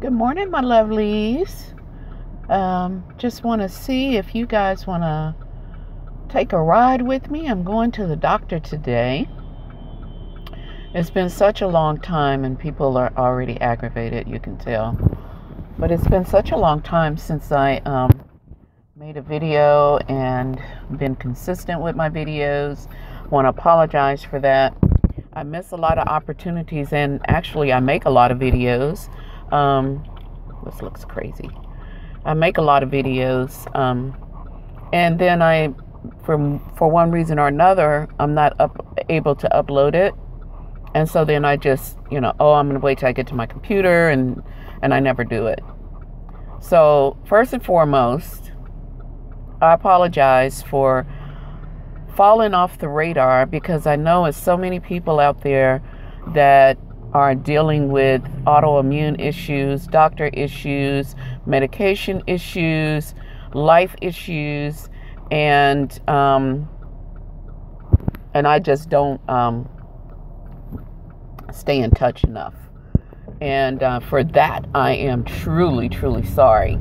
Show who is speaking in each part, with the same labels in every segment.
Speaker 1: Good morning, my lovelies. Um, just want to see if you guys want to take a ride with me. I'm going to the doctor today. It's been such a long time, and people are already aggravated, you can tell. But it's been such a long time since I um, made a video and been consistent with my videos. Want to apologize for that. I miss a lot of opportunities, and actually, I make a lot of videos. Um, this looks crazy. I make a lot of videos, um, and then I, for for one reason or another, I'm not up, able to upload it, and so then I just, you know, oh, I'm gonna wait till I get to my computer, and and I never do it. So first and foremost, I apologize for falling off the radar because I know it's so many people out there that are dealing with autoimmune issues, doctor issues, medication issues, life issues, and um, and I just don't um, stay in touch enough. And uh, for that, I am truly, truly sorry.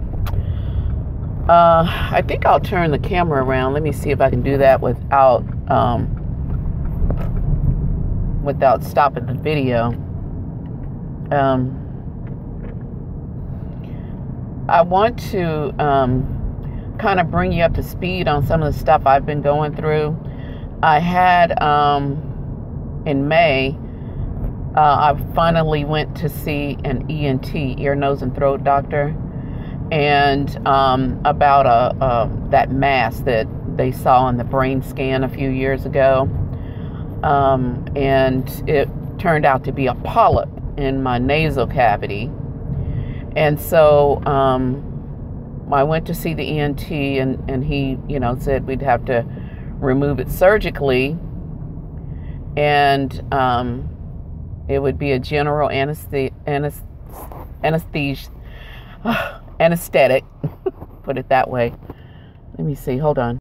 Speaker 1: Uh, I think I'll turn the camera around. Let me see if I can do that without um, without stopping the video um, I want to um, kind of bring you up to speed on some of the stuff I've been going through. I had um, in May, uh, I finally went to see an ENT, ear, nose, and throat doctor, and um, about a, a, that mass that they saw on the brain scan a few years ago, um, and it turned out to be a polyp in my nasal cavity. And so um, I went to see the ENT, and, and he, you know, said we'd have to remove it surgically, and um, it would be a general anesthesia, anesthesia, anesthetic, put it that way. Let me see. Hold on.